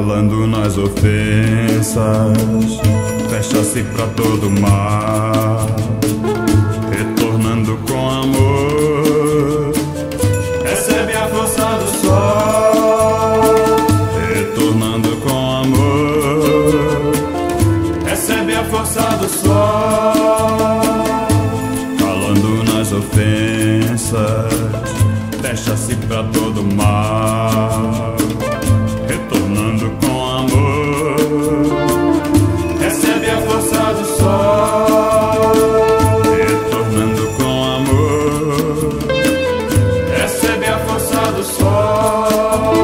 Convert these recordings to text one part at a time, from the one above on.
calando nas ofensas, fecha-se pra todo mal, retornando com amor. Recebe a força do sol, retornando com amor. Recebe a força do sol, calando nas ofensas, fecha-se pra todo mal retornando com amor. Recebe a força do sol, retornando com amor. Recebe a força do sol,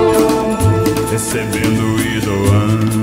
recebendo e doando